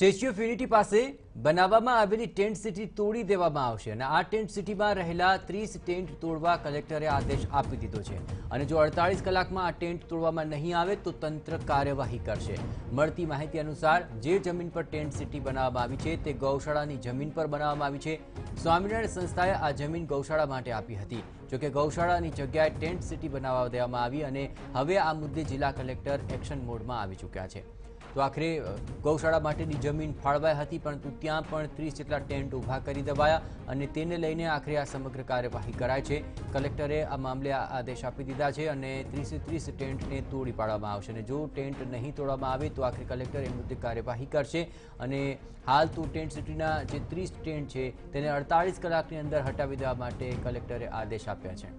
Statue of unity પાસે બનાવવામાં આવેલી ટેન્ટ સિટી તોડી દેવામાં આવશે અને આ ટેન્ટ સિટીમાં રહેલા ત્રીસ ટેન્ટ તોડવા કલેક્ટરે આદેશ આપી દીધો છે. અને જો અડતાલીસ કલાકમાં આ ટેન્ટ તોડવામાં નહીં આવે તો તંત્ર કાર્યવાહી કરશે. મળતી માહિતી અનુસાર જે જમીન પર ટેન્ટ સિટી બનાવવામાં આવી છે તે ગૌશાળાની જમીન પર બનાવવામાં આવી છે. સ્વામિનારાયણ સંસ્થાએ આ જમીન ગૌશાળા માટે આપી હતી. જોકે ગૌશાળાની જગ્યાએ ટેન્ટ સિટી બનાવવા દેવામાં આવી અને હવે આ મુદ્દે જિલ્લા કલેક્ટર એક્શન મોડમાં આવી ચૂક્યા છે. તો આખરે ગૌશાળા માટેની જમીન ફાળવાઈ હતી, પરંતુ ત્યાં પણ ત્રીસ જેટલા ટેન્ટ ઊભા કરી દેવાયા અને તેને લઈને આખરે આ સમગ્ર કાર્યવાહી કરાય છે. કલેક્ટરે આ મામલે આદેશ આપી દીધા છે અને ત્રીસે ત્રીસ ટેન્ટને તોડી પાડવામાં આવશે અને જો ટેન્ટ નહીં તોડવામાં આવે તો આખરે કલેક્ટર એ મુદ્દે કાર્યવાહી કરશે. અને હાલ તો ટેન્ટ સિટીના જે ત્રીસ ટેન્ટ છે તેને અડતાળીસ કલાકની અંદર હટાવી દેવા માટે કલેક્ટરે આદેશ આપ્યા છે.